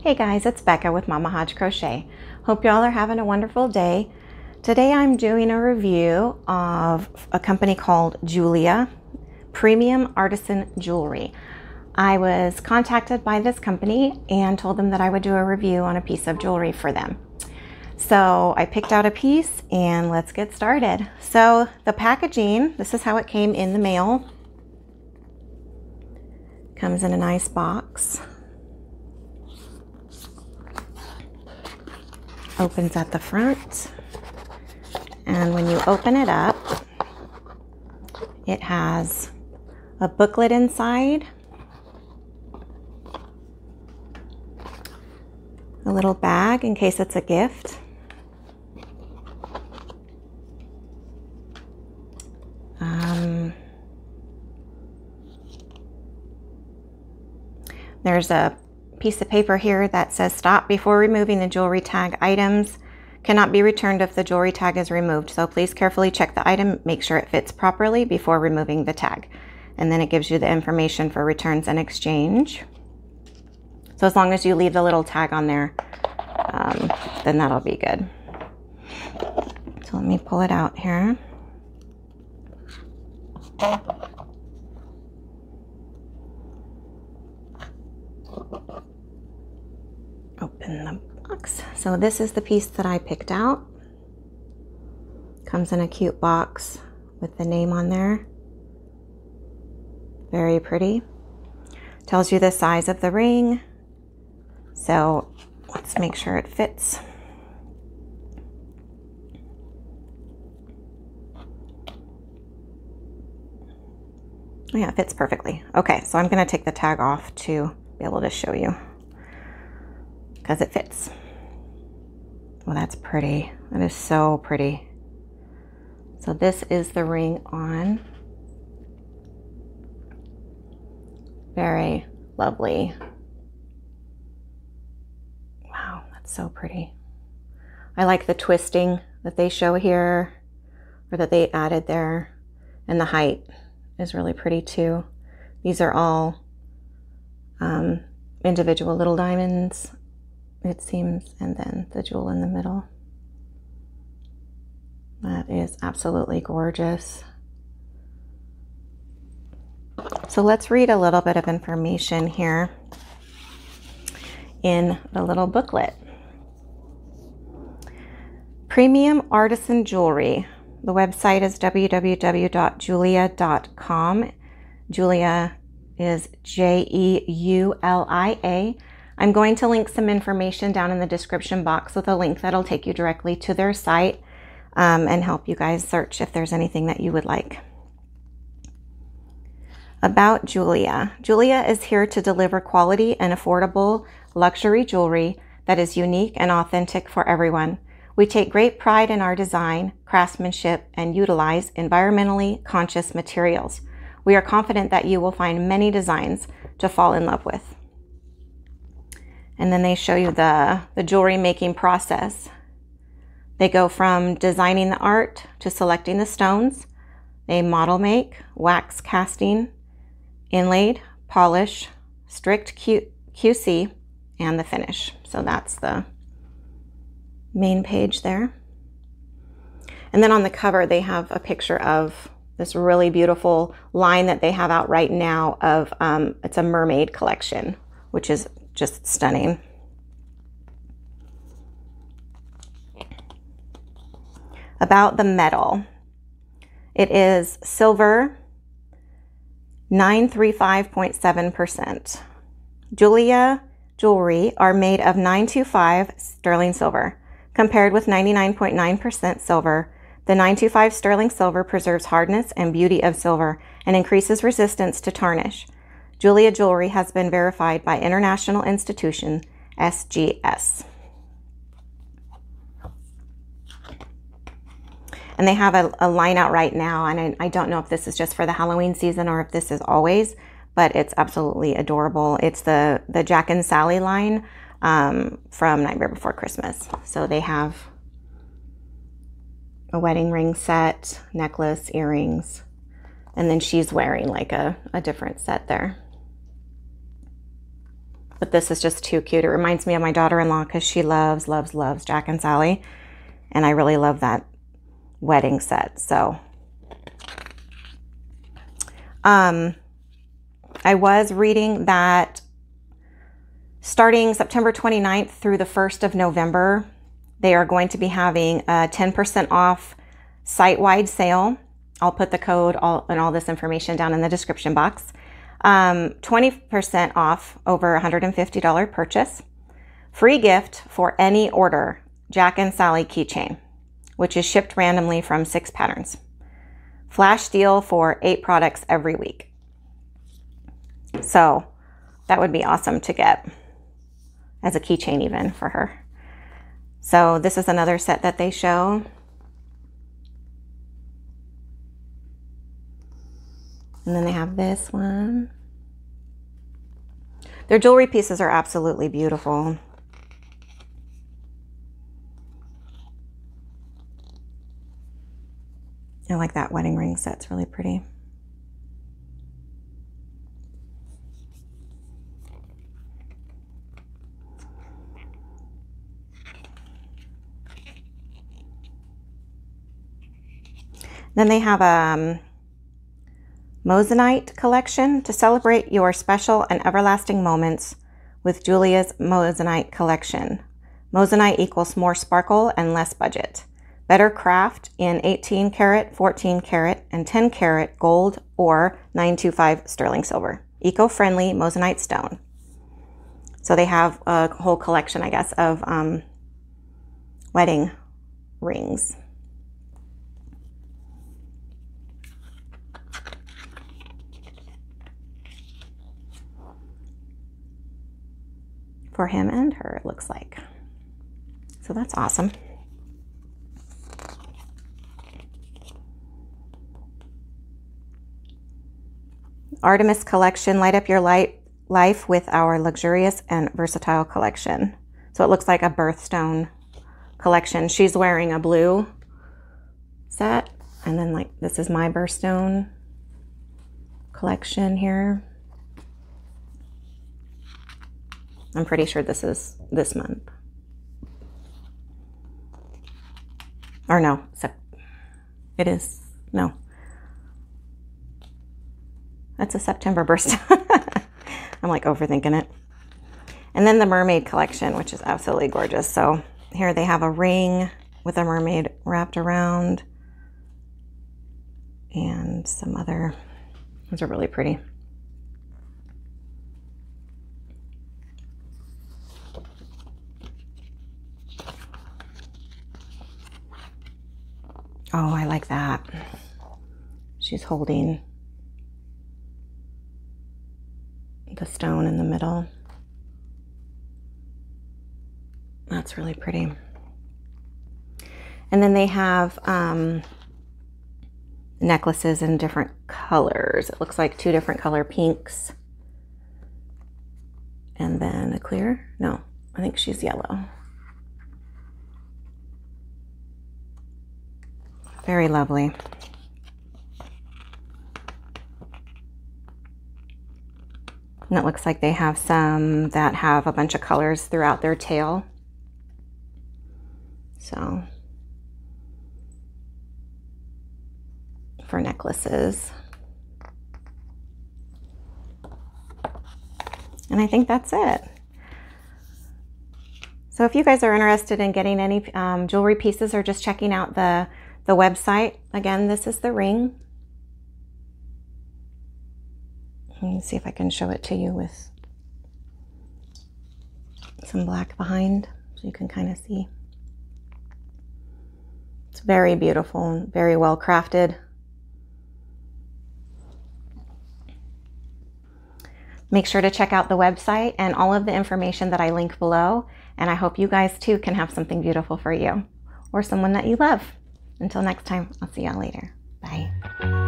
Hey guys, it's Becca with Mama Hodge Crochet. Hope y'all are having a wonderful day. Today I'm doing a review of a company called Jeulia Premium Artisan Jewelry. I was contacted by this company and told them that I would do a review on a piece of jewelry for them. So I picked out a piece and let's get started. So the packaging, this is how it came in the mail. Comes in a nice box. Opens at the front. And when you open it up, it has a booklet inside, a little bag in case it's a gift. Um, there's a piece of paper here that says stop before removing the jewelry tag items cannot be returned if the jewelry tag is removed. So please carefully check the item, make sure it fits properly before removing the tag. And then it gives you the information for returns and exchange. So as long as you leave the little tag on there, um, then that'll be good. So let me pull it out here. The box. So this is the piece that I picked out. Comes in a cute box with the name on there. Very pretty. Tells you the size of the ring. So let's make sure it fits. Yeah, it fits perfectly. Okay, so I'm going to take the tag off to be able to show you because it fits. Well, that's pretty. That is so pretty. So this is the ring on. Very lovely. Wow, that's so pretty. I like the twisting that they show here or that they added there. And the height is really pretty too. These are all um, individual little diamonds it seems, and then the jewel in the middle. That is absolutely gorgeous. So let's read a little bit of information here in the little booklet. Premium Artisan Jewelry. The website is www.jeulia.com. Jeulia is J E U L I A. I'm going to link some information down in the description box with a link that'll take you directly to their site um, and help you guys search if there's anything that you would like. About Jeulia. Jeulia is here to deliver quality and affordable luxury jewelry that is unique and authentic for everyone. We take great pride in our design, craftsmanship, and utilize environmentally conscious materials. We are confident that you will find many designs to fall in love with. And then they show you the, the jewelry making process. They go from designing the art to selecting the stones. They model make, wax casting, inlaid, polish, strict Q, QC, and the finish. So that's the main page there. And then on the cover, they have a picture of this really beautiful line that they have out right now of, um, it's a mermaid collection, which is just stunning. About the metal. It is silver, 935.7%. Julia jewelry are made of 925 sterling silver. Compared with 99.9% silver, the 925 sterling silver preserves hardness and beauty of silver and increases resistance to tarnish. Jeulia Jewelry has been verified by International Institution, SGS. And they have a, a line out right now, and I, I don't know if this is just for the Halloween season or if this is always, but it's absolutely adorable. It's the, the Jack and Sally line um, from Nightmare Before Christmas. So they have a wedding ring set, necklace, earrings, and then she's wearing like a, a different set there. But this is just too cute. It reminds me of my daughter-in-law because she loves, loves, loves Jack and Sally. And I really love that wedding set. So um, I was reading that starting September 29th through the 1st of November, they are going to be having a 10% off site-wide sale. I'll put the code all, and all this information down in the description box. Um, 20% off over $150 purchase. Free gift for any order, Jack and Sally keychain, which is shipped randomly from six patterns. Flash deal for eight products every week. So that would be awesome to get as a keychain even for her. So this is another set that they show. And then they have this one. Their jewelry pieces are absolutely beautiful. I like that wedding ring set. It's really pretty. Then they have a um, Moissanite collection to celebrate your special and everlasting moments with Jeulia's Moissanite collection. Moissanite equals more sparkle and less budget. Better craft in 18 karat, 14 karat, and 10 karat gold or 925 sterling silver. Eco-friendly Moissanite stone. So they have a whole collection, I guess, of um, wedding rings. For him and her, it looks like. So that's awesome. Artemis collection, light up your light life with our luxurious and versatile collection. So it looks like a birthstone collection. She's wearing a blue set. And then like, this is my birthstone collection here. I'm pretty sure this is this month. Or no, it is, no. That's a September burst. I'm like overthinking it. And then the mermaid collection, which is absolutely gorgeous. So here they have a ring with a mermaid wrapped around and some other, those are really pretty. Oh, I like that. She's holding the stone in the middle. That's really pretty. And then they have um, necklaces in different colors. It looks like two different color pinks. And then a clear. No, I think she's yellow. Very lovely. And it looks like they have some that have a bunch of colors throughout their tail. So, for necklaces. And I think that's it. So if you guys are interested in getting any um, jewelry pieces or just checking out the the website, again, this is the ring. Let me see if I can show it to you with some black behind so you can kind of see. It's very beautiful and very well crafted. Make sure to check out the website and all of the information that I link below. And I hope you guys too can have something beautiful for you or someone that you love. Until next time, I'll see y'all later. Bye.